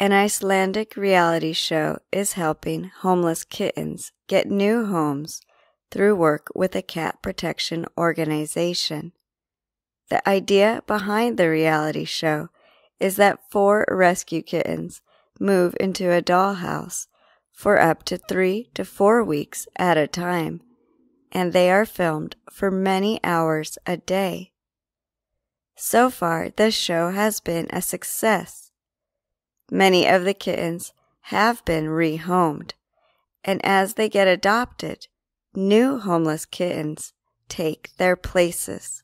An Icelandic reality show is helping homeless kittens get new homes through work with a cat protection organization. The idea behind the reality show is that four rescue kittens move into a dollhouse for up to three to four weeks at a time, and they are filmed for many hours a day. So far, this show has been a success. Many of the kittens have been rehomed, and as they get adopted, new homeless kittens take their places.